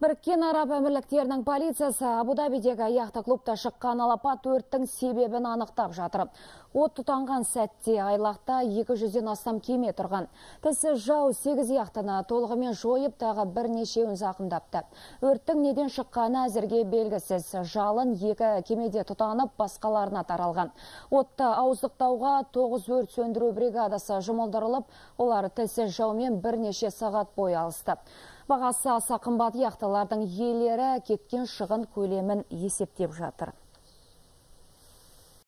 Біріккен Араб әмірліктерінің полициясы Абу-Дабидегі яқты клубта шыққан алапат өрттің себебін анықтап жатыр. От тұтанған сәтте айлақта 200-ден астам кеме тұрған. Тісі жау 8 яқтыны толығымен жойып тағы бірнешеуін зақымдапты. Өрттің неден шыққаны әзірге белгісіз. Жалын екі кемеде тұтанып басқаларына таралған. Отты ауыздықтауға 9 өрт сөндіру бригадасы жұмылдырылып, олар тілсіз жаумен бірнеше сағат бой алысты. Бағасы аса қымбат яқтылардың иелері кеткен шығын көлемін есептеп жатыр.